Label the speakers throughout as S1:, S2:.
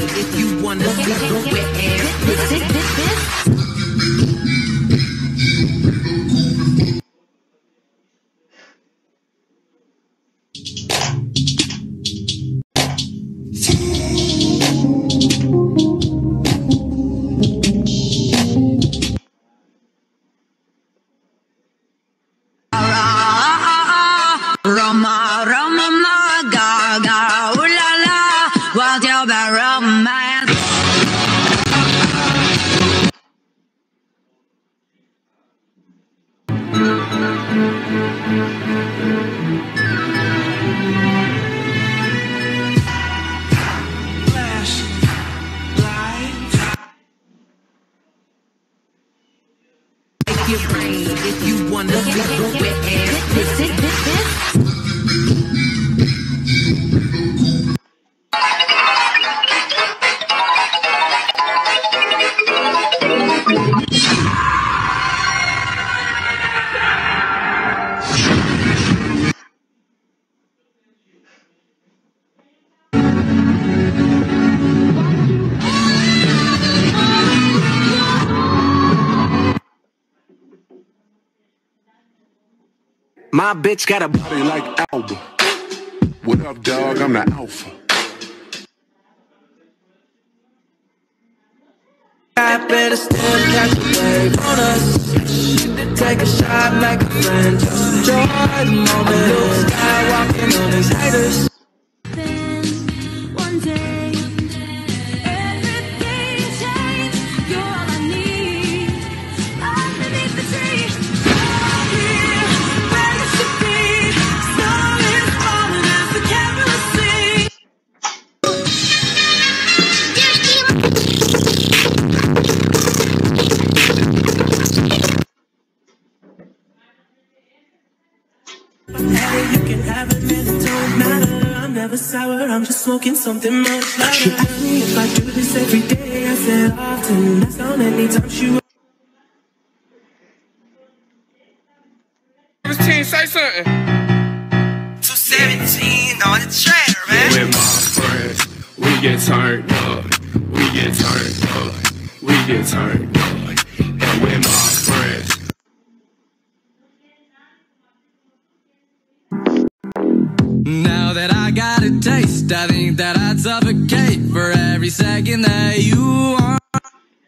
S1: If you wanna see wet air.
S2: Roma,
S1: Make it rain if you wanna see wet air.
S3: My bitch got a body like Alba. What up, dog? I'm the alpha.
S4: I better still catch a wave on us. Take a shot make a friend, just enjoy the moment. Skywalking on his haters. Hey, you have it, man, it don't matter. I'm never sour, I'm just smoking something much louder. She asked me if I do this every day. I said often. That's how many times she
S5: 17, say something.
S6: 217 on the track, man.
S7: With my friends, we get turned up. We get turned up. We get turned up. And with my
S8: I got a taste, I think that I'd suffocate for every second that you are.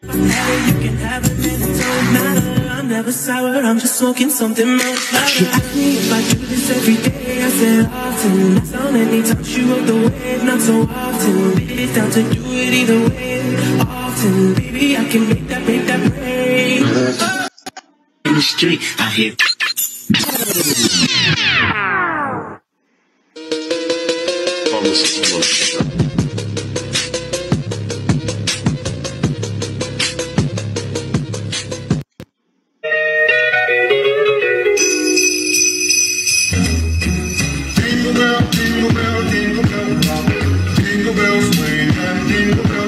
S4: Hey, you can have it, man, it don't matter. I'm never sour, I'm just smoking something much louder. She asked me if I do this every day. I said often. That's how many times she rode the wave, not so often. Baby, it's down to do it either way. Often, baby, I can make that, make that break.
S6: In the street, I hear.
S3: Jingle bell, jingle bell, jingle bell, jingle bells swing and jingle bells